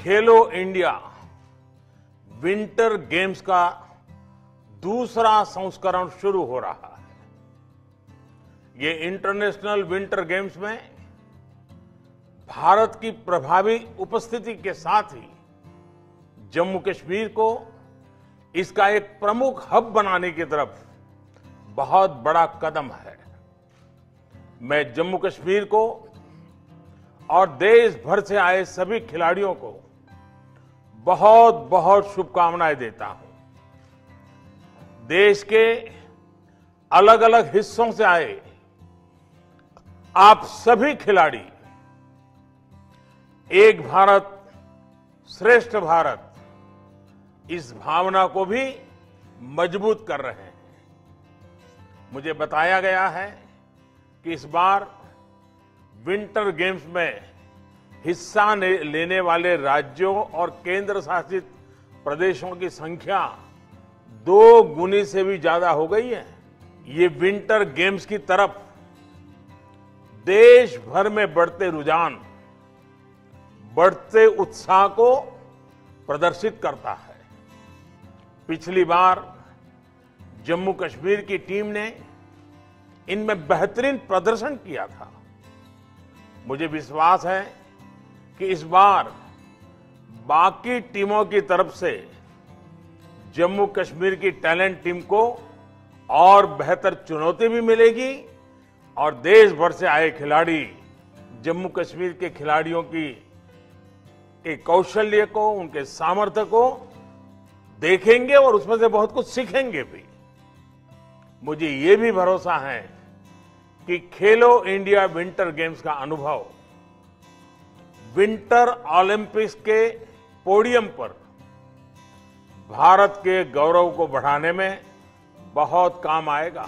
खेलो India winter games का दूसरा संस्करण शुरू हो रहा है। ये इंटरनेशनल विंटर गेम्स में भारत की प्रभावी उपस्थिति के साथ ही जम्मू कश्मीर को इसका एक प्रमुख हब बनाने की तरफ़ बहुत बड़ा कदम है। मैं जम्मू कश्मीर को और देश भर से आए सभी खिलाड़ियों को बहुत बहुत शुभकामनाएँ देता हूँ। देश के अलग अलग हिस्सों से आए आप सभी खिलाड़ी, एक भारत, श्रेष्ठ भारत, इस भावना को भी मज़बूत कर रहे हैं। मुझे बताया गया है कि इस बार विंटर गेम्स में हिस्सा लेने वाले राज्यों और केंद्र शासित प्रदेशों की संख्या दो गुनी से भी ज़्यादा हो गई है। ये विंटर गेम्स की तरफ़ देश भर में बढ़ते रुझान, बढ़ते उत्साह को प्रदर्शित करता है। पिछली बार जम्मू कश्मीर की टीम ने इनमें बेहतरीन प्रदर्शन किया था। मुझे विश्वास है कि इस बार बाकी टीमों की तरफ़ से जम्मू कश्मीर की टैलेंट टीम को और बेहतर चुनौती भी मिलेगी और देश भर से आए खिलाड़ी जम्मू कश्मीर के खिलाड़ियों की के कौशल्य को, उनके सामर्थ्य को देखेंगे और उसमें से बहुत कुछ सीखेंगे भी। मुझे ये भी भरोसा है कि खेलो इंडिया विंटर गेम्स का अनुभव विंटर ओलंपिक्स के पोडियम पर भारत के गौरव को बढ़ाने में बहुत काम आएगा।